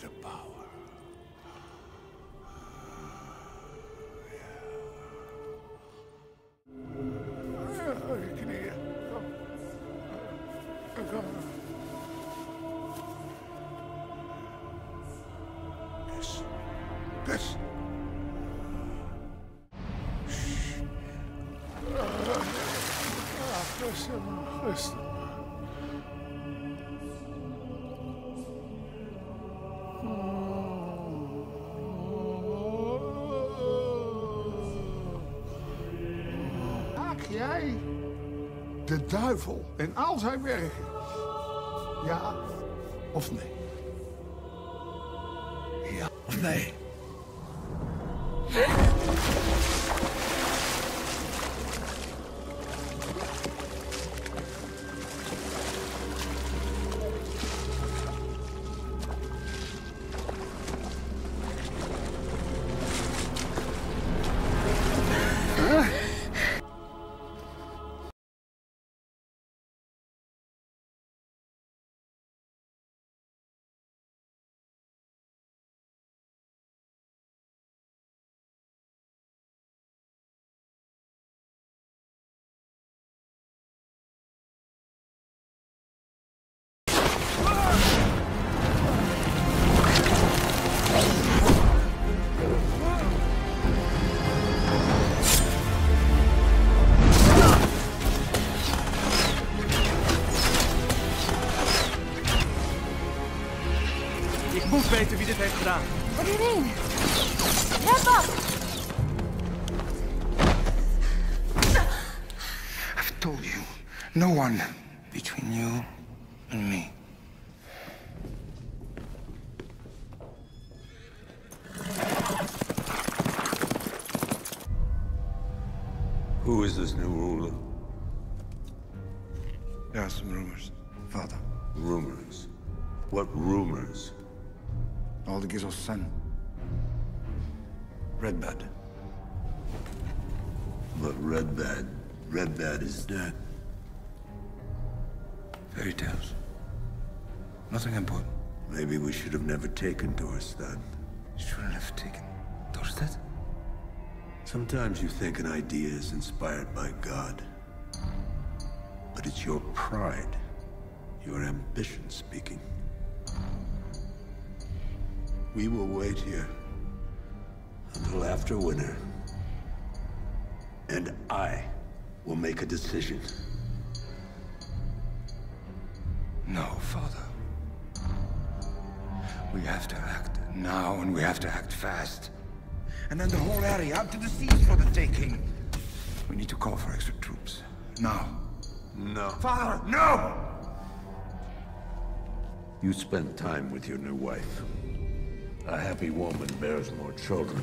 The power. Kus. Ah, rustig maar, jij? De duivel en al zijn werken. Ja of nee? Ja of nee? Moet weten wie dit heeft gedaan. What do you mean? Let up! I've told you, no one between you and me. Who is this new ruler? There are some rumors, father. Rumors. What rumors? Aldegiz's son. Redbad. But Redbad. Redbad is dead. Fairy tales. Nothing important. Maybe we should have never taken Dorestad. Shouldn't have taken Dorestad. Sometimes you think an idea is inspired by God. But it's your pride, your ambition speaking. We will wait here until after winter. And I will make a decision. No, father. We have to act now, and we have to act fast. And then the whole area up to the seas for the taking. We need to call for extra troops. Now. No. Father, no! You spent time with your new wife. A happy woman bears more children.